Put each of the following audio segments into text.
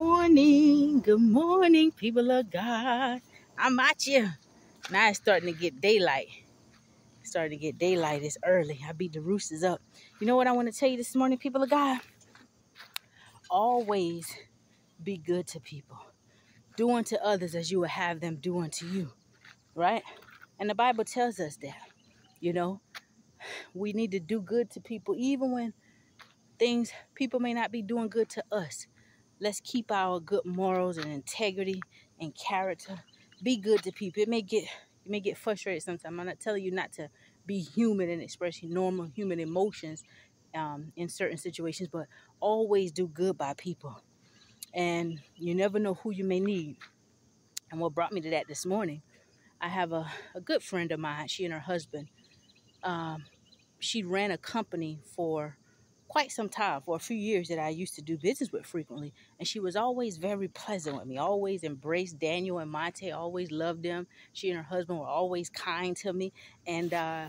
Morning, good morning, people of God. I'm at you. Now it's starting to get daylight. It's starting to get daylight. It's early. I beat the roosters up. You know what I want to tell you this morning, people of God? Always be good to people. Do unto others as you would have them do unto you. Right? And the Bible tells us that. You know, we need to do good to people even when things people may not be doing good to us. Let's keep our good morals and integrity and character. Be good to people. It may get you may get frustrated sometimes. I'm not telling you not to be human and express normal human emotions um, in certain situations, but always do good by people. And you never know who you may need. And what brought me to that this morning, I have a, a good friend of mine. She and her husband, um, she ran a company for quite some time, for a few years that I used to do business with frequently. And she was always very pleasant with me, always embraced Daniel and Monte, always loved them. She and her husband were always kind to me. And uh,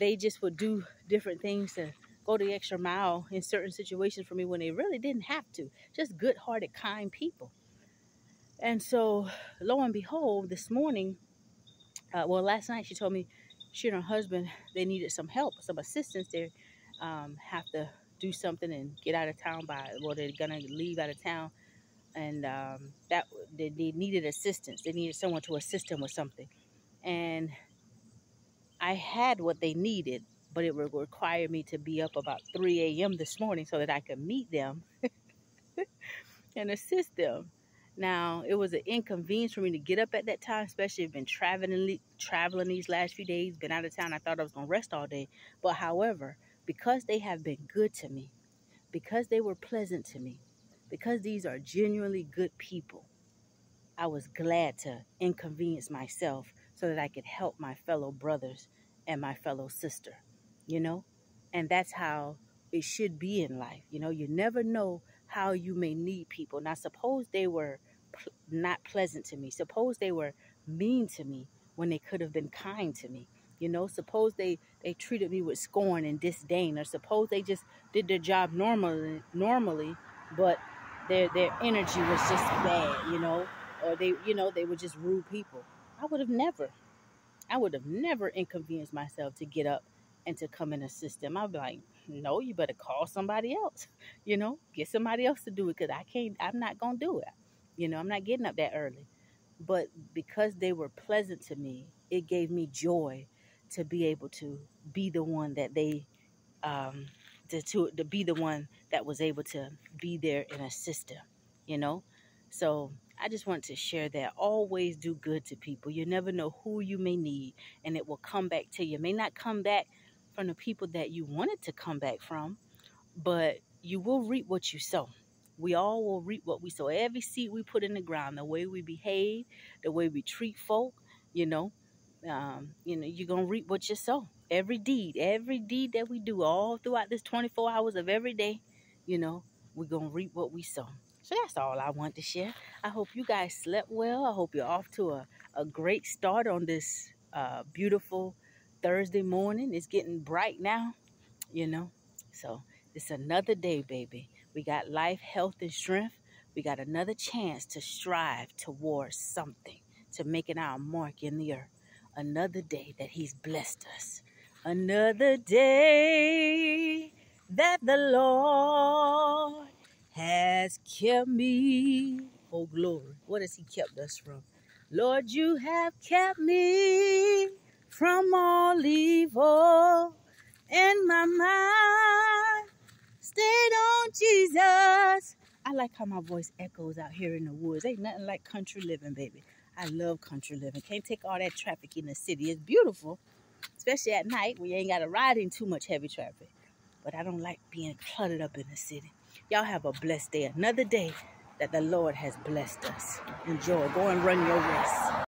they just would do different things to go the extra mile in certain situations for me when they really didn't have to. Just good hearted, kind people. And so, lo and behold, this morning, uh, well, last night she told me she and her husband, they needed some help, some assistance. They um, have to do something and get out of town by well they're gonna leave out of town. And um, that they, they needed assistance. They needed someone to assist them with something. And i had what they needed but it would require me to be up about 3 a.m this morning so that i could meet them and assist them. Now it was an inconvenience for me to get up at that time especially if been traveling traveling these last few days been out of town i thought i was going to rest all day. But however because they have been good to me, because they were pleasant to me, because these are genuinely good people, I was glad to inconvenience myself so that I could help my fellow brothers and my fellow sister, you know? And that's how it should be in life. You know, you never know how you may need people. Now, suppose they were not pleasant to me. Suppose they were mean to me when they could have been kind to me. You know, suppose they they treated me with scorn and disdain, or suppose they just did their job normally, normally, but their their energy was just bad. You know, or they you know they were just rude people. I would have never, I would have never inconvenienced myself to get up and to come and assist them. I'd be like, no, you better call somebody else. You know, get somebody else to do it because I can't. I'm not gonna do it. You know, I'm not getting up that early. But because they were pleasant to me, it gave me joy to be able to be the one that they um, to, to to be the one that was able to be there and assist them you know? So i just want to share that. Always do good to people. You never know who you may need and it will come back to you. It may not come back from the people that you wanted to come back from but you will reap what you sow. We all will reap what we sow. Every seed we put in the ground the way we behave the way we treat folk you know um, you know, you're going to reap what you sow. Every deed, every deed that we do all throughout this 24 hours of every day, you know, we're going to reap what we sow. So that's all I want to share. I hope you guys slept well. I hope you're off to a, a great start on this uh, beautiful Thursday morning. It's getting bright now, you know. So it's another day, baby. We got life, health, and strength. We got another chance to strive towards something, to making our mark in the earth another day that He's blessed us. Another day that the Lord has kept me. Oh, glory. What has He kept us from? Lord, you have kept me from all evil, and my mind stayed on Jesus. I like how my voice echoes out here in the woods. Ain't nothing like country living, baby. I love country living. Can't take all that traffic in the city. It's beautiful, especially at night when you ain't got to ride in too much heavy traffic. But I don't like being cluttered up in the city. Y'all have a blessed day. Another day that the Lord has blessed us. Enjoy. Go and run your race.